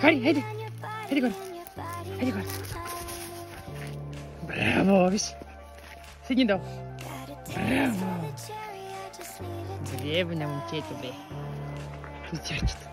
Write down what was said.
Hadi, Hadi, Hadi, agora. Hadi, agora. Bravo, vixe. Seguindo. Bravo. Bravo, não, um tieto, bem. Que certo.